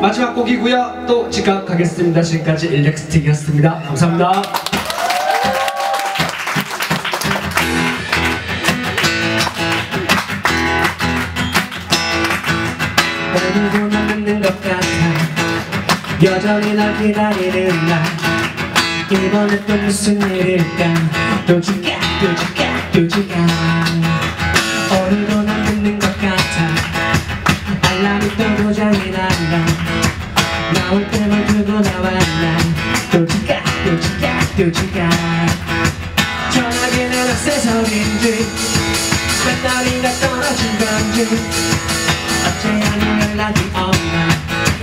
마지막 곡이고요. 또 지각하겠습니다. 지금까지 일렉스틱이었습니다. 감사합니다. 오늘도 남는 것 같아 여전히 널 기다리는 날 이번엔 또 무슨 일일까 또 지각 또 지각 또 지각 오늘도 또 고장이 난다 나올 때만 두고 또 지각 또 지각 전화기는 액세서리인지 배터리가 떨어진 건지. 어째야 연락이 없나.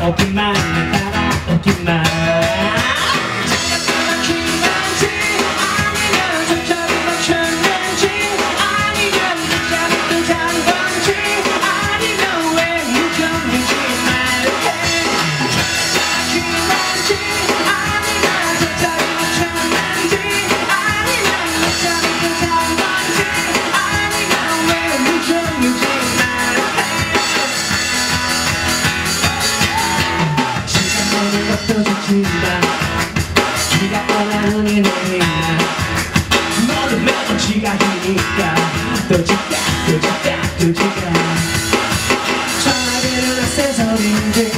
오기만 내 따라 오기만 멈춰진다. 네가 떠나는 이 너이야 너는 매번 지각이니까 또 지각 또 지각 또 지각 전화기는 액세서리인지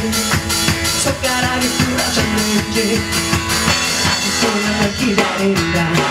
손가락이 부러졌는지 아직도 널 기다린다.